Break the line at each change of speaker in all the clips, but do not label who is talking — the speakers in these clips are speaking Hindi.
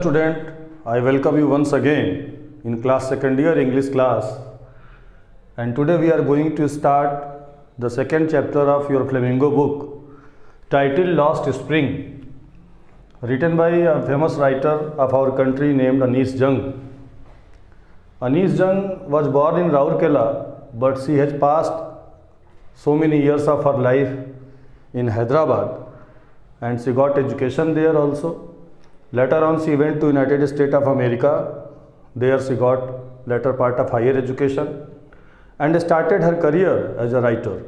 Student, I welcome you once again in class second year English class and today we are going to start the second chapter of your Flamingo book titled Lost Spring written by a famous writer of our country named Anis Jung. Anis Jung was born in Raurkela but she has passed so many years of her life in Hyderabad and she got education there also Later on, she went to United States of America. There she got later part of higher education and started her career as a writer.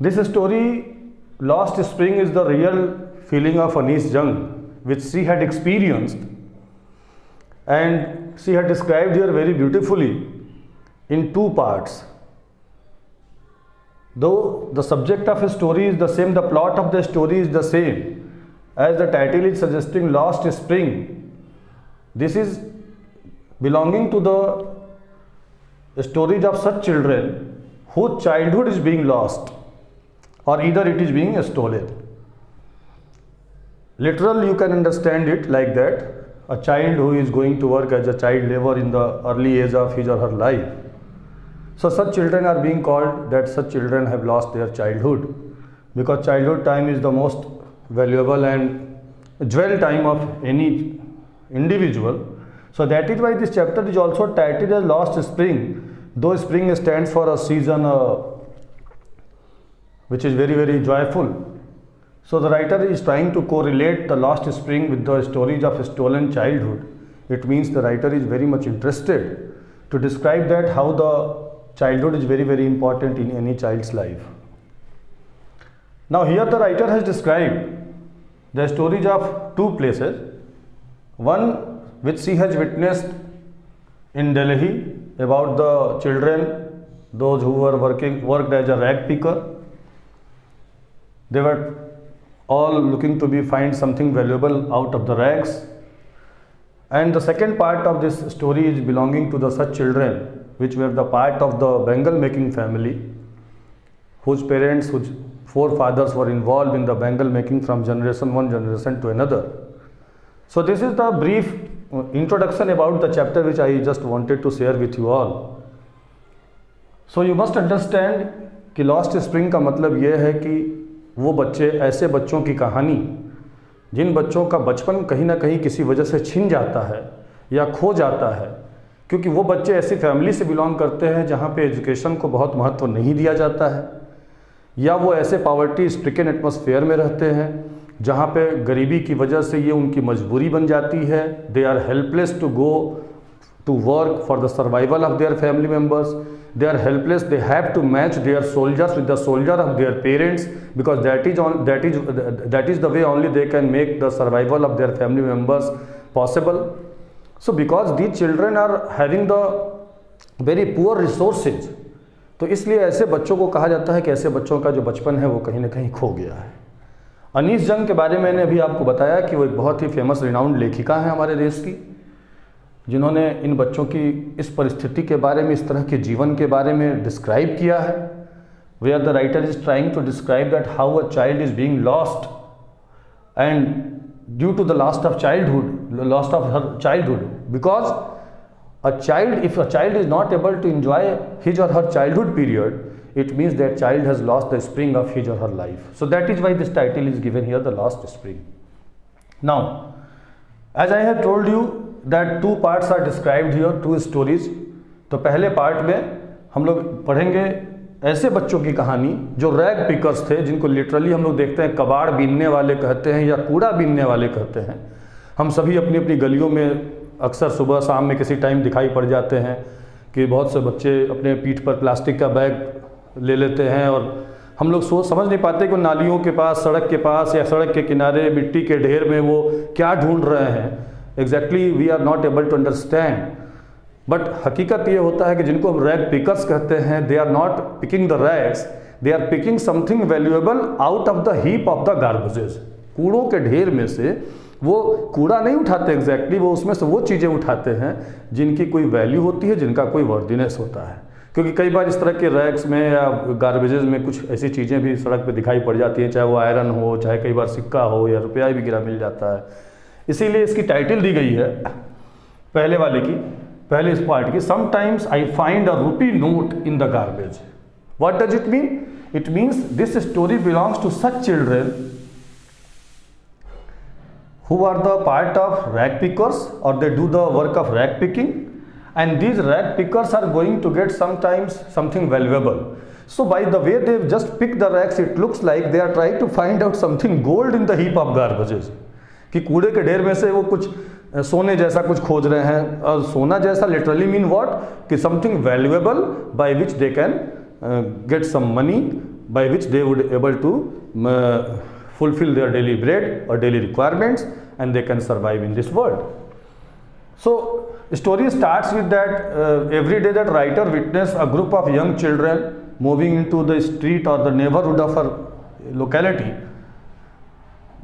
This story, Lost Spring, is the real feeling of Anis Jung, which she had experienced, and she had described here very beautifully in two parts. Though the subject of a story is the same, the plot of the story is the same as the title is suggesting lost spring. This is belonging to the stories of such children whose childhood is being lost or either it is being stolen. Literal you can understand it like that. A child who is going to work as a child labor in the early age of his or her life. So such children are being called that such children have lost their childhood. Because childhood time is the most valuable and jewel time of any individual. So that is why this chapter is also titled as Lost Spring, though spring stands for a season uh, which is very very joyful. So the writer is trying to correlate the lost spring with the stories of stolen childhood. It means the writer is very much interested to describe that how the childhood is very very important in any child's life. Now here the writer has described the stories of two places. One which she has witnessed in Delhi about the children, those who were working worked as a rag picker. They were all looking to be find something valuable out of the rags. And the second part of this story is belonging to the such children which were the part of the Bengal making family whose parents, whose forefathers were involved in the bangle making from generation one generation to another. So this is the brief uh, introduction about the chapter which I just wanted to share with you all. So you must understand कि लॉस्ट स्प्रिंग का मतलब ये है कि वो बच्चे ऐसे बच्चों की कहानी जिन बच्चों का बचपन कहीं ना कहीं किसी वजह से छिन जाता है या खो जाता है क्योंकि वो बच्चे ऐसी फैमिली से बिलोंग करते हैं जहाँ पे एजुकेशन को बहुत महत्व नहीं दिया जाता है या वो ऐसे पावर्टी स्ट्रिकन एटमोसफेयर में रहते हैं, जहाँ पे गरीबी की वजह से ये उनकी मजबूरी बन जाती है। They are helpless to go to work for the survival of their family members they are helpless they have to match their soldiers with the soldier of their parents because that is on that is that is the way only they can make the survival of their family members possible so because these children are having the very poor resources तो इसलिए ऐसे बच्चों को कहा जाता है कि ऐसे बच्चों का जो बचपन है वो कहीं ना कहीं खो गया है। अनीस जंग के बारे में मैंने अभी आपको बताया कि वो एक बहुत ही फ़ेमस रिनाउंड लेखिका है हमारे देश की, जिन्होंने इन बच्चों की इस परिस्थिति के बारे में, इस तरह के जीवन के बारे में डिस्क्राइब किया है। We are the writer is trying to describe that how a child is being lost and due to the lost of childhood lost of her childhood because a child if a child is not able to enjoy his or her childhood period it means that child has lost the spring of his or her life so that is why this title is given here the lost spring now as i have told you that two parts are described here two stories तो पहले पार्ट में हम लोग पढ़ेंगे ऐसे बच्चों की कहानी जो रैग पिकर्स थे जिनको लिटरली हम लोग देखते हैं कबाड़ बीनने वाले कहते हैं या कूड़ा बीनने वाले कहते हैं हम सभी अपनी अपनी गलियों में अक्सर सुबह शाम में किसी टाइम दिखाई पड़ जाते हैं कि बहुत से बच्चे अपने पीठ पर प्लास्टिक का बैग ले लेते हैं और हम लोग सोच समझ नहीं पाते कि नालियों के पास, सड़क के पास या सड़क के किनारे, मिट्टी के ढेर में वो क्या ढूंढ रहे हैं। Exactly we are not able to understand but हकीकत ये होता है कि जिनको हम रैग पिकर्स कहते हैं they are not picking the rags they are picking something valuable out of the heap of the garbages कूड़ों के ढेर में से वो कूड़ा नहीं उठाते एग्जैक्टली वो उसमें से वो चीज़ें उठाते हैं जिनकी कोई वैल्यू होती है, जिनका कोई वर्दीनेस होता है। क्योंकि कई बार इस तरह के रैक्स में या गार्बेजेस में कुछ ऐसी चीज़ें भी सड़क पे दिखाई पड़ जाती हैं, चाहे वो आयरन हो, चाहे कई बार सिक्का हो या रुपया भी गिरा मिल जाता है। इसीलिए इसकी टाइटल दी गई है पहले वाले की, पहले इस पार्ट की। Sometimes I find a rupee note in the garbage what does it mean it means this story belongs to such children who are the part of rag pickers or they do the work of rag picking and these rag pickers are going to get sometimes something valuable so by the way they just pick the rags it looks like they are trying to find out something gold in the heap of garbages कि कूड़े के ढेर में से वो कुछ सोने जैसा कुछ खोज रहे हैं और सोना जैसा लिटरली मीन व्हाट कि something valuable by which they can get some money by which they would able to fulfill their daily bread or daily requirements and they can survive in this world. So story starts with that uh, every day that writer witness a group of young children moving into the street or the neighborhood of her locality.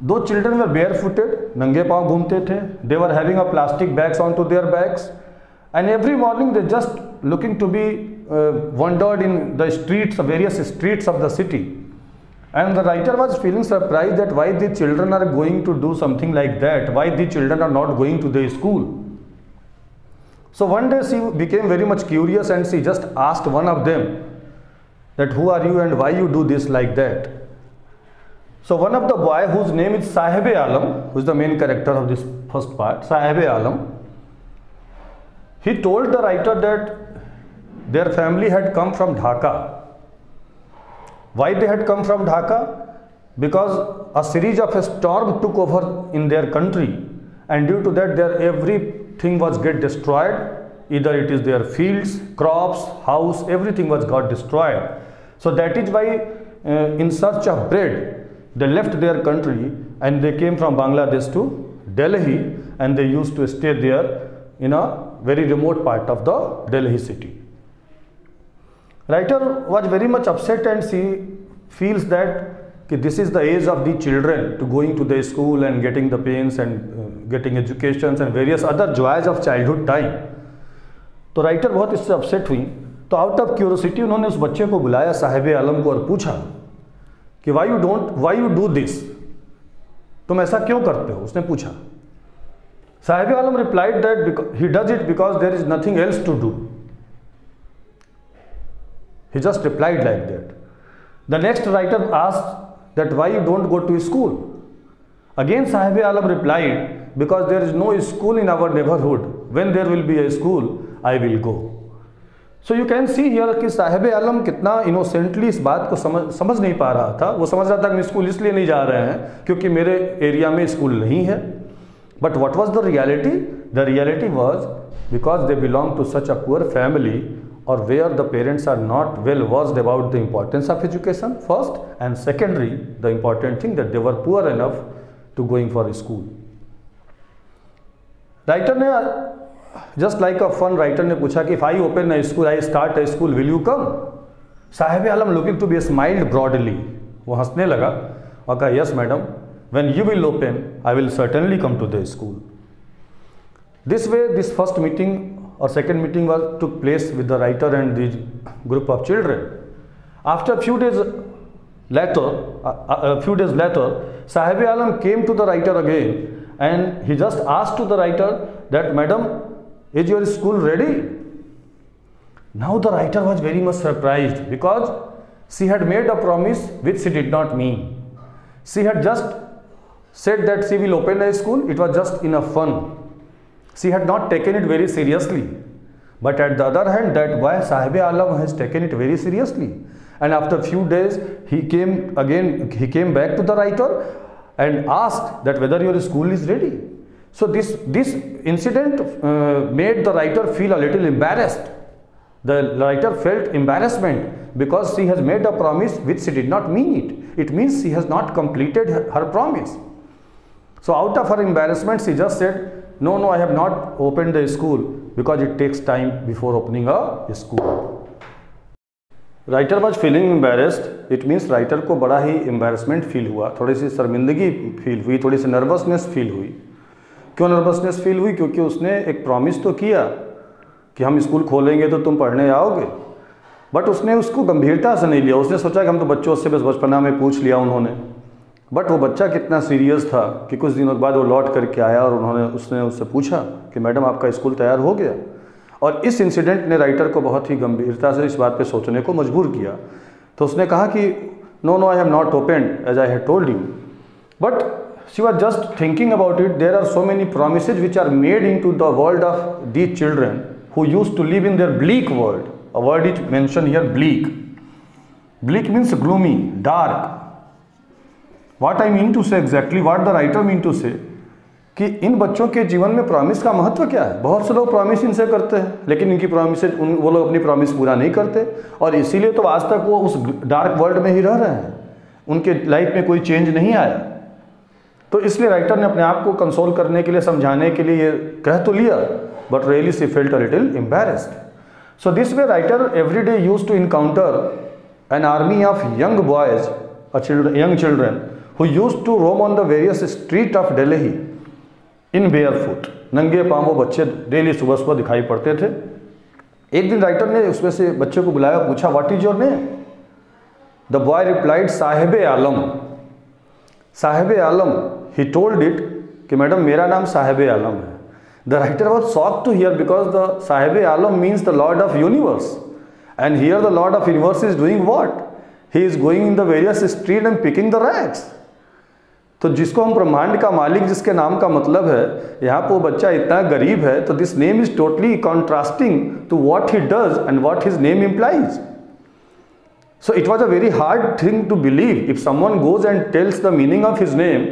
Those children were barefooted, नंगे पाँव घूमते थे. They were having a plastic bags onto their backs, and every morning they just looking to be uh, wandered in the streets, various streets of the city. And the writer was feeling surprised that why the children are going to do something like that, why the children are not going to the school. So one day she became very much curious and she just asked one of them that who are you and why you do this like that. So one of the boy whose name is Sahib Alam, who is the main character of this first part, Sahib Alam, he told the writer that their family had come from Dhaka why they had come from Dhaka? Because a series of a storm took over in their country and due to that their everything was get destroyed. Either it is their fields, crops, house, everything was got destroyed. So that is why uh, in search of bread, they left their country and they came from Bangladesh to Delhi and they used to stay there in a very remote part of the Delhi city. Writer was very much upset and she feels that कि this is the age of the children to going to the school and getting the pens and getting education and various other joys of childhood time तो राइटर बहुत इससे अपसेट हुई। तो आउट ऑफ़ क्यूरोसिटी उन्होंने उस बच्चे को बुलाया, साहेब आलम को और पूछा कि why you don't why you do this तुम ऐसा क्यों करते हो? उसने पूछा। Saheb Alam replied that he does it because there is nothing else to do He just replied like that. The next writer asked that why you don't go to school. Again Sahib Alam replied, because there is no school in our neighborhood. When there will be a school, I will go. So you can see here कि साहिब आलम कितना इनोसेंटली इस बात को समझ समझ नहीं पा रहा था वो समझ रहा था कि स्कूल इसलिए नहीं जा रहे हैं क्योंकि मेरे एरिया में स्कूल नहीं है but what was the reality the reality was because they belong to such a poor family or where the parents are not well versed about the importance of education first and secondary the important thing that they were poor enough to going for school writer ne just like a fun writer ne pucha ki if i open a school i start a school will you come sahib alam looking to be smiled broadly wo hasne laga और कहा yes madam when you will open i will certainly come to the school this way this first meeting or second meeting was took place with the writer and the group of children. After a few days later, a, a few days later, Sahib Alam came to the writer again and he just asked to the writer that, Madam, is your school ready? Now the writer was very much surprised because she had made a promise which she did not mean. She had just said that she will open a school, it was just in a fun. She had not taken it very seriously. But at the other hand, that why Sahib Alam has taken it very seriously. And after a few days, he came again, he came back to the writer and asked that whether your school is ready. So this, this incident uh, made the writer feel a little embarrassed. The writer felt embarrassment because she has made a promise which she did not mean it. It means she has not completed her, her promise. So out of her embarrassment, she just said, no, no, I have not opened the school because it takes time before opening a school. Writer was feeling embarrassed it means writer को बड़ा ही एम्बेरसमेंट फील हुआ। थोड़ी सी शर्मिंदगी फील हुई थोड़ी सी नर्वसनेस फील हुई। क्यों नर्वसनेस फील हुई? क्योंकि उसने एक प्रॉमिस तो किया कि हम स्कूल खोलेंगे तो तुम पढ़ने आओगे। बट उसने उसको गंभीरता से नहीं लिया। उसने सोचा कि हम तो बच्चों से बस बचपना में पूछ लिया उन्होंने। बट वो बच्चा कितना सीरियस था कि कुछ दिनों के बाद वो लौट करके आया और उन्होंने, उसने उससे पूछा कि, मैडम, आपका स्कूल तैयार हो गया? और इस इंसिडेंट ने राइटर को बहुत ही गंभीरता से इस बात पे सोचने को मजबूर किया। तो उसने कहा कि no no I have not opened as I have told you but she was just thinking about it there are so many promise which are made in to the world of the children who use to live in their bleak world a word is mention here bleak bleak means gloomy dark what I mean to say exactly what the writer mean to say कि इन बच्चों के जीवन में प्रॉमिस का महत्व क्या है? बहुत से लोग प्रॉमिस इनसे करते हैं, लेकिन इनकी प्रॉमिस उन, वो लोग अपनी प्रॉमिस पूरा नहीं करते। और इसीलिए तो आज तक वो उस डार्क वर्ल्ड में ही रह रहे हैं। उनके लाइफ में कोई चेंज नहीं आया। तो इसलिए राइटर ने अपने आप को कंसोल करने के लिए, समझाने के लिए ये कह तो लिया but really she felt a little embarrassed so this way writer every day use to encounter an army of young boys young children who used to roam on the various street of Delhi in barefoot. नंगे पाँव बच्चे डेली सुबह सुबह दिखाई पड़ते थे। एक दिन राइटर ने उसमें से बच्चे को बुलाया, पूछा what is your name the boy replied Saheb Alam. Saheb Alam he told it कि, मैडम, मेरा नाम साहेब आलम है। The writer was shock to hear because the Saheb Alam means the lord of universe and here the lord of universe is doing what he is going in the various street and picking the rags तो जिसको हम ब्रह्मांड का मालिक, जिसके नाम का मतलब है, यहाँ पर वो बच्चा इतना गरीब है तो this name is totally contrasting to what he does and what his name implies so it was a very hard thing to believe if someone goes and tells the meaning of his name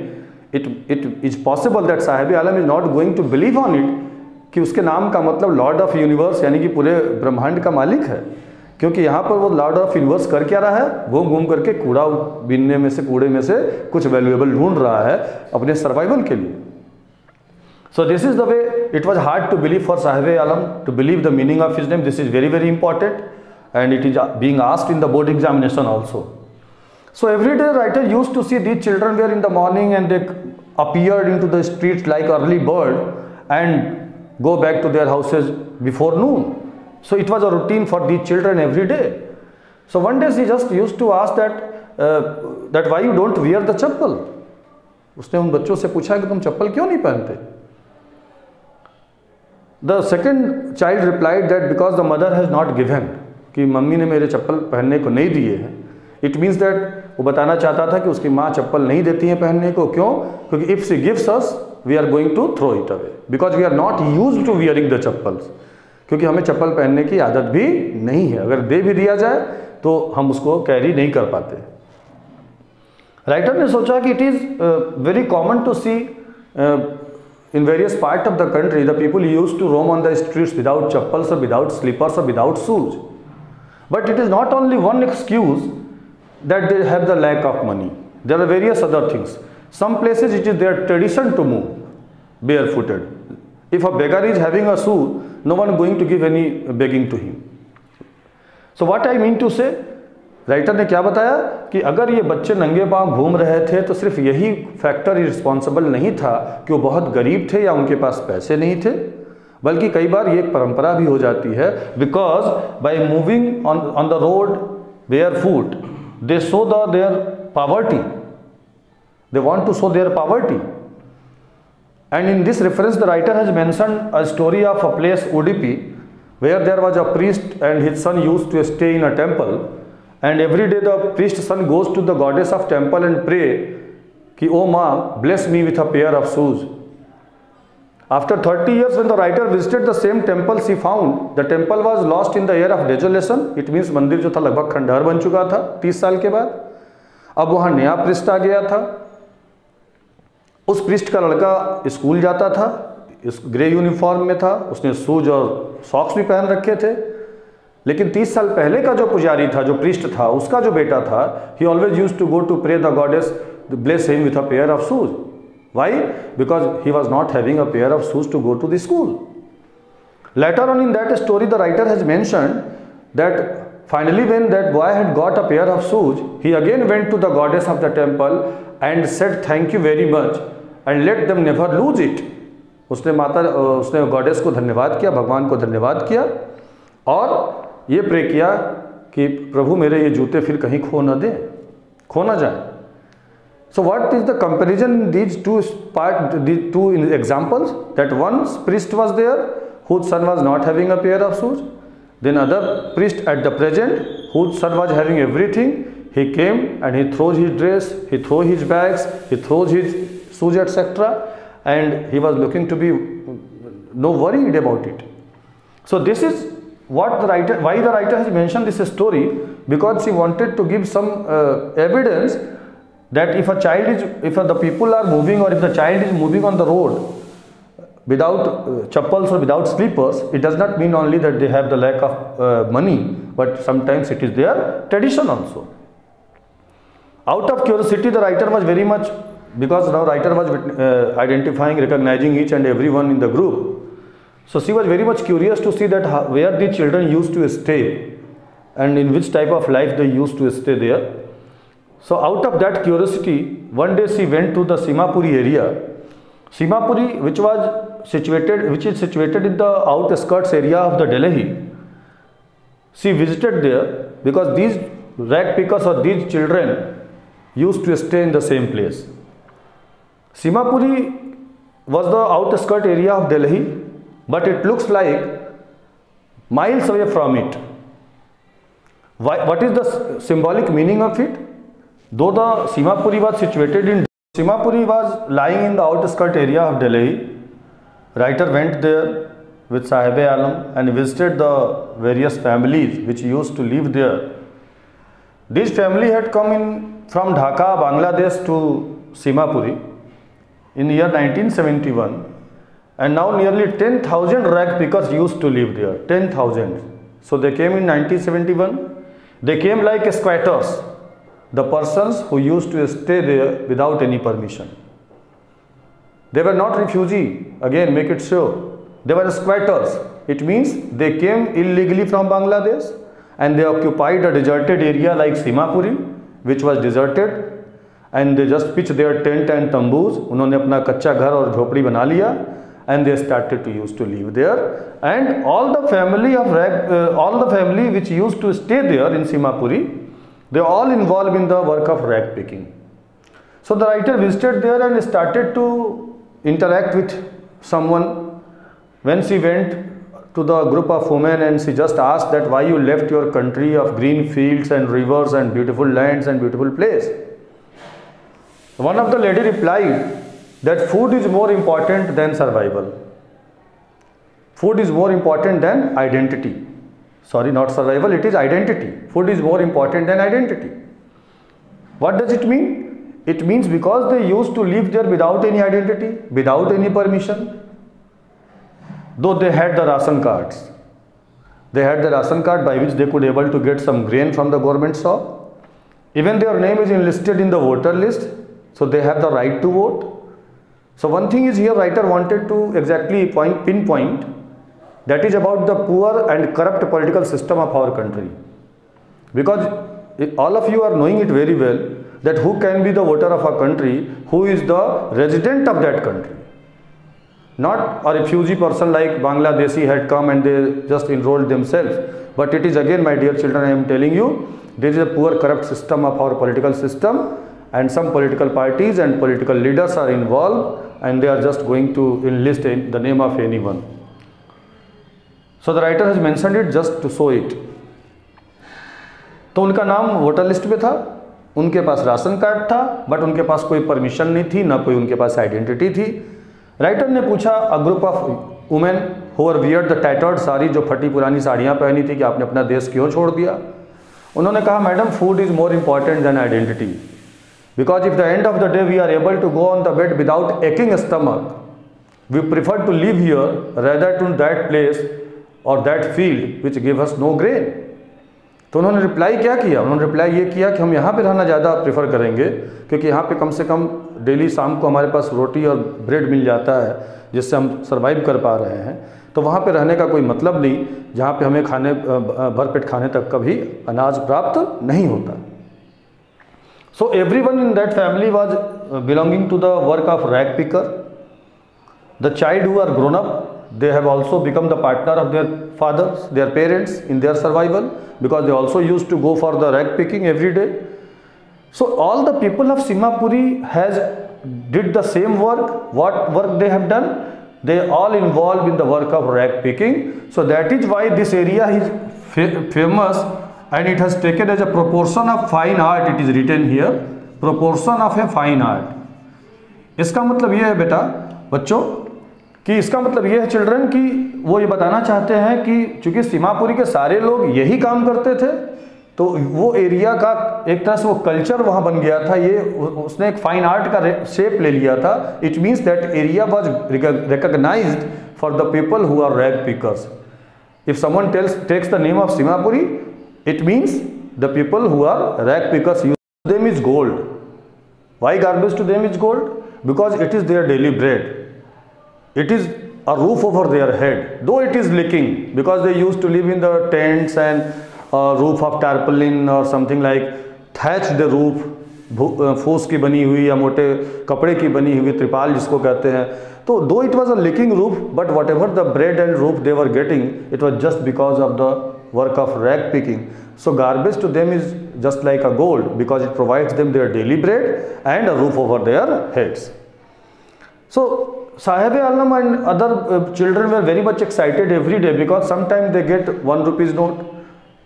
it it is possible that Saheb Alam is not going to believe on it कि उसके नाम का मतलब लॉर्ड ऑफ़ यूनिवर्स यानी कि पूरे ब्रह्मांड का मालिक है। क्योंकि यहाँ पर वो लॉर्ड ऑफ़ यूनिवर्स कर क्या रहा है? घूम घूम करके कूड़ा बीनने में से, कूड़े में से कुछ वैल्यूएबल ढूंढ रहा है अपने सर्वाइवल के लिए। So this is the way it was hard to believe for Saheb Alam to believe the meaning of his name this is very very important and it is being asked in the board examination also So every day writer used to see these children were in the morning and they appeared into the streets like early bird and go back to their houses before noon. So it was a routine for these children every day. So one day she just used to ask that uh, that why you don't wear the chappal. उसने उन बच्चों से पूछा कि तुम चप्पल क्यों नहीं पहनते? The second child replied that because the mother has not given कि मम्मी ने मेरे चप्पल पहनने को नहीं दिए हैं। इट मीन्स दैट वो बताना चाहता था कि उसकी माँ चप्पल नहीं देती है पहनने को। क्यों? क्योंकि if she gives us we are going to throw it away because we are not use to wearing the chappals क्योंकि हमें चप्पल पहनने की आदत भी नहीं है। अगर दे भी दिया जाए तो हम उसको कैरी नहीं कर पाते। राइटर ने सोचा कि it is very common to see in various part of the country the people use to roam on the streets without chappals और विदाउट स्लीपर्स और without shoes but it is not only one excuse that they have the lack of money there are various other things some some places it is their tradition to move barefooted. If a beggar is having a shoe, no one going to give any begging to him. So what I mean to say, writer ने क्या बताया कि अगर ये बच्चे नंगे पाँव घूम रहे थे तो सिर्फ़ यही फैक्टर रिस्पॉन्सिबल नहीं था कि वो बहुत गरीब थे या उनके पास पैसे नहीं थे बल्कि कई बार ये एक परंपरा भी हो जाती है because by moving on on the road bare foot they show the their poverty they want to show their poverty And in this reference, the writer has mentioned a story of a place, Udupi, where there was a priest and his son used to stay in a temple. And every day the priest's son goes to the goddess of temple and pray, Ki, oh ma, bless me with a pair of shoes. After 30 years, when the writer visited the same temple, she found the temple was lost in the air of desolation. It means मंदिर जो था लगभग खंडहर बन चुका था 30 साल के बाद अब वहाँ नया पृष्ठ आ गया था उस पृष्ठ का लड़का स्कूल जाता था, इस ग्रे यूनिफॉर्म में था, उसने शूज़ और सॉक्स भी पहन रखे थे। लेकिन 30 साल पहले का जो पुजारी था, जो पृष्ठ था, उसका जो बेटा था he always use to go to pray the goddess bless him with a pair of shoes why because he was not having a pair of shoes to go to the school later on in that story the writer has mentioned that finally when that boy had got a pair of shoes he again went to the goddess of the temple and said thank you very much and let them never lose it उसने माता, उसने गॉडेस को धन्यवाद किया, भगवान को धन्यवाद किया और ये प्रे किया कि प्रभु मेरे ये जूते फिर कहीं खो ना दें, खो ना जाए। So what is the comparison these two part two examples that one priest was there whose son was not having a pair of shoes then other priest at the present who son was having everything He came and he throws his dress, he throws his bags, he throws his shoes etc. And he was looking to be no worried about it. So this is what the writer, why the writer has mentioned this story because he wanted to give some uh, evidence that if a child is if the people are moving or if the child is moving on the road without uh, chappals or without slippers it does not mean only that they have the lack of uh, money but sometimes it is their tradition also out of curiosity the writer was very much because now writer was uh, identifying recognizing each and everyone in the group so she was very much curious to see that how, where the children used to stay and in which type of life they used to stay there so out of that curiosity, one day she went to the Simapuri area. Simapuri, which was situated, which is situated in the outskirts area of the Delhi. She visited there because these rag pickers or these children used to stay in the same place. Simapuri was the outskirt area of Delhi, but it looks like miles away from it. Why, what is the symbolic meaning of it? Though the Simapuri was situated in Simapuri was lying in the outskirt area of Delhi. Writer went there with Sahib Alam and visited the various families which used to live there. This family had come in from Dhaka, Bangladesh to Simapuri in the year 1971 and now nearly 10,000 rag pickers used to live there, 10,000. So they came in 1971, they came like squatters the persons who used to stay there without any permission. They were not refugee, again make it sure. They were squatters. It means they came illegally from Bangladesh and they occupied a deserted area like Simapuri which was deserted and they just pitched their tent and tamboos. उन्होंने अपना कच्चा घर और झोपड़ी बना लिया and they started to used to live there and all the family of uh, all the family which used to stay there in Simapuri they all involved in the work of rag picking. So the writer visited there and started to interact with someone. When she went to the group of women and she just asked that why you left your country of green fields and rivers and beautiful lands and beautiful place. One of the lady replied that food is more important than survival. Food is more important than identity sorry not survival it is identity food is more important than identity what does it mean it means because they used to live there without any identity without any permission though they had the ration cards they had the ration card by which they could able to get some grain from the government shop even their name is enlisted in the voter list so they have the right to vote so one thing is here writer wanted to exactly point pinpoint that is about the poor and corrupt political system of our country. Because all of you are knowing it very well that who can be the voter of a country who is the resident of that country. Not a refugee person like Bangladeshi had come and they just enrolled themselves. But it is again my dear children I am telling you there is a poor corrupt system of our political system and some political parties and political leaders are involved and they are just going to enlist in the name of anyone. So the writer has mentioned it just to show it तो उनका नाम वोटर लिस्ट में था उनके पास राशन कार्ड था बट उनके पास कोई परमिशन नहीं थी ना कोई उनके पास आइडेंटिटी थी राइटर ने पूछा a group of women who wear the tattered sari जो फटी पुरानी साड़ियाँ पहनी थी, कि आपने अपना देश क्यों छोड़ दिया? उन्होंने कहा madam food is more important than identity because if the end of the day we are able to go on the bed without aching stomach we prefer to live here rather to that place और that field which give us no grain तो उन्होंने रिप्लाई क्या किया? उन्होंने रिप्लाई ये किया कि हम यहाँ पे रहना ज़्यादा प्रेफर करेंगे, क्योंकि यहाँ पे कम से कम डेली शाम को हमारे पास रोटी और ब्रेड मिल जाता है जिससे हम सर्वाइव कर पा रहे हैं। तो वहाँ पे रहने का कोई मतलब नहीं जहाँ पे हमें खाने भरपेट खाने तक का भी अनाज प्राप्त नहीं होता। So everyone in that family was belonging to the work of rag picker the child who are grown up they have also become the partner of their fathers, their parents in their survival because they also used to go for the rag picking every day. So all the people of Simapuri has did the same work. What work they have done? They all involved in the work of rag picking. So that is why this area is famous and it has taken as a proportion of fine art. It is written here proportion of a fine art. इसका मतलब ये है बेटा बच्चों कि इसका मतलब ये है चिल्ड्रन कि वो ये बताना चाहते हैं कि चूँकि सीमापुरी के सारे लोग यही काम करते थे तो वो एरिया का एक तरह से वो कल्चर वहाँ बन गया था, ये उसने एक फाइन आर्ट का शेप ले लिया था। It means that area was recognise for the people who are rag pickers if someone tells takes the name of Seemapuri it means the people who are rag pickers use them is gold why garbage to them is gold because it is their daily bread it इज़ a roof over their head. Though it is leaking, because they used to live in the tents and roof of tarpaulin और something like thatch the roof फूस की बनी हुई या मोटे कपड़े की बनी हुई त्रिपाल जिसको कहते हैं तो though it was a leaking roof but whatever the bread and roof they were getting it was just because of the work of rag picking so garbage to them is just like a gold because it provides them their daily bread and a roof over their heads so Alam and other uh, children were very much excited every day because sometimes they get one rupees note,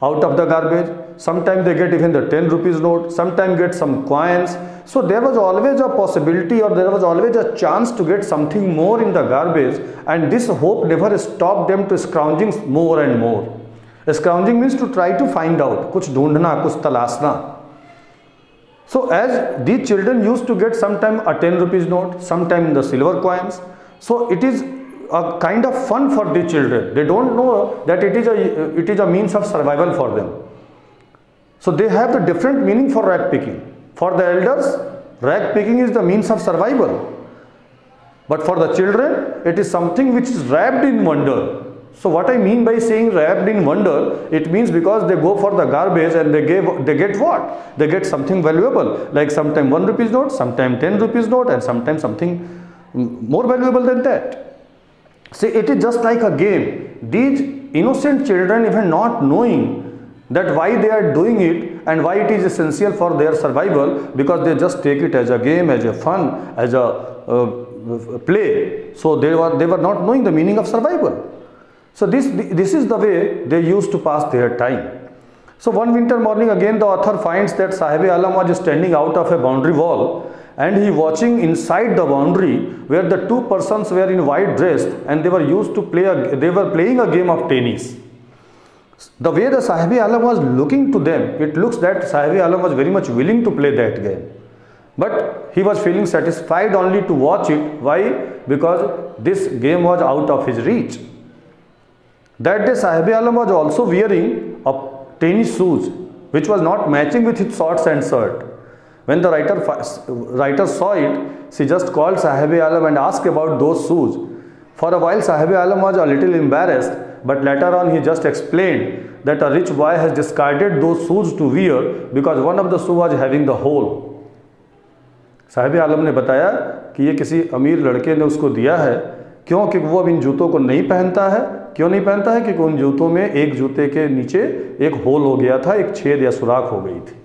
out of the garbage. Sometimes they get even the 10 rupees note, sometimes get some coins. So there was always a possibility or there was always a chance to get something more in the garbage and this hope never stopped them to scrounging more and more. Scrounging means to try to find out, kuch dhoondna, kuch talasna. So as these children used to get sometime a 10 rupees note, sometime the silver coins. So it is a kind of fun for the children. They don't know that it is a it is a means of survival for them. So they have the different meaning for rag picking. For the elders, rag picking is the means of survival. But for the children, it is something which is wrapped in wonder. So what I mean by saying wrapped in wonder, it means because they go for the garbage and they give they get what? They get something valuable, like sometime one rupees note, sometime ten rupees note, and sometimes something more valuable than that. See, it is just like a game. These innocent children, even not knowing that why they are doing it and why it is essential for their survival, because they just take it as a game, as a fun, as a uh, play. So they were they were not knowing the meaning of survival. So this this is the way they used to pass their time. So one winter morning again the author finds that Sahib Alam was standing out of a boundary wall and he watching inside the boundary where the two persons were in white dress and they were used to play a, they were playing a game of tennis. The way the Sahibi Alam was looking to them, it looks that Sahibi Alam was very much willing to play that game. But he was feeling satisfied only to watch it. Why? Because this game was out of his reach. That day Sahibi Alam was also wearing a tennis shoes which was not matching with his shorts and shirt. When the writer, writer saw it, she just called Sahibi Alam and asked about those shoes. For a while, Sahibi Alam was a little embarrassed, but later on he just explained that a rich boy has discarded those shoes to wear because one of the shoes was having the hole. Sahib Alam ने बताया कि ये किसी अमीर लड़के ने उसको दिया है क्योंकि वो अब इन जूतों को नहीं पहनता है क्यों नहीं पहनता है क्योंकि उन जूतों में एक जूते के नीचे एक होल हो गया था एक छेद या सुराख हो गई थी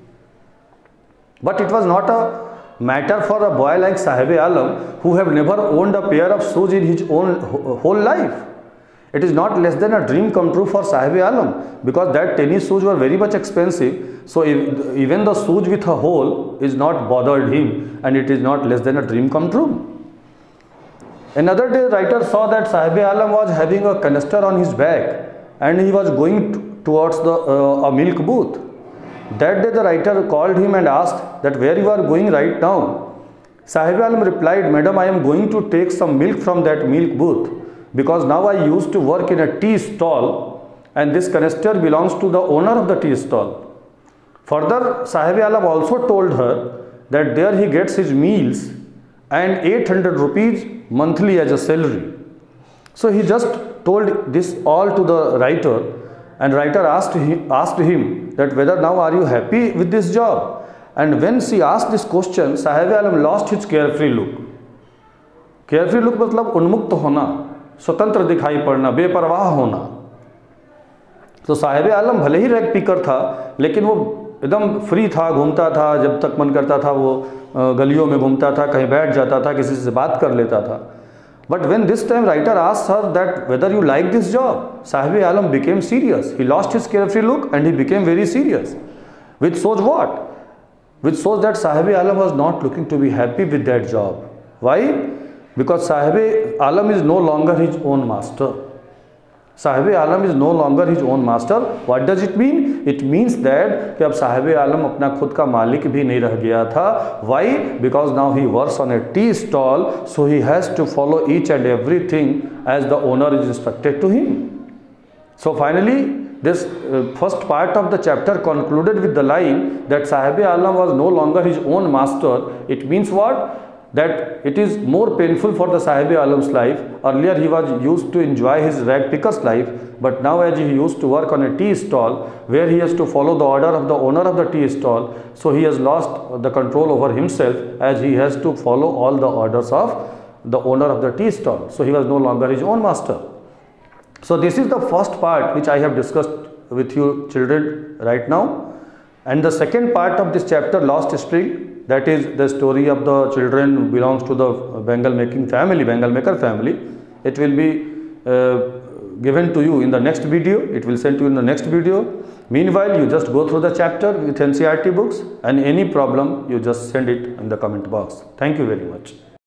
But it was not a matter for a boy like Sahib Alam who have never owned a pair of shoes in his own whole life. It is not less than a dream come true for Sahib Alam because that tennis shoes were very much expensive. So even the shoes with a hole is not bothered him and it is not less than a dream come true. Another day the writer saw that Sahib Alam was having a canister on his back and he was going towards the uh, a milk booth. That day the writer called him and asked that where you are going right now. Sahib Alam replied, Madam, I am going to take some milk from that milk booth because now I used to work in a tea stall and this canister belongs to the owner of the tea stall. Further, Sahib Alam also told her that there he gets his meals and 800 rupees monthly as a salary. So he just told this all to the writer and writer asked him, asked him that whether now are you happy with this job? And when she asked this question, Sahib Alam lost his carefree look. Carefree look मतलब उन्मुक्त होना स्वतंत्र दिखाई पड़ना बेपरवाह होना तो साहिब आलम भले ही रैग पीकर था लेकिन वो एकदम फ्री था घूमता था जब तक मन करता था वो गलियों में घूमता था कहीं बैठ जाता था किसी से बात कर लेता था But when this time writer asked her that whether you like this job, Sahib Alam became serious. He lost his carefree look and he became very serious. Which shows what? Which shows that Sahib Alam was not looking to be happy with that job. Why? Because Sahib Alam is no longer his own master. Sahib Alam is no longer his own master what does it mean it means that कि अब साहिब आलम अपना खुद का मालिक भी नहीं रह गया था। Why because now he works on a tea stall so he has to follow each and every thing as the owner is instructed to him finally this uh, first part of the chapter concluded with the line that sahib alam was no longer his own master. It means what? That it is more painful for the Sahib Alam's life. Earlier he was used to enjoy his rag picker's life, but now as he used to work on a tea stall where he has to follow the order of the owner of the tea stall, so he has lost the control over himself as he has to follow all the orders of the owner of the tea stall. So he was no longer his own master. So this is the first part which I have discussed with you children right now. And the second part of this chapter, Lost Spring, that is the story of the children belongs to the Bengal making family, Bengal maker family. It will be uh, given to you in the next video. It will send to you in the next video. Meanwhile, you just go through the chapter with NCERT books and any problem, you just send it in the comment box. Thank you very much.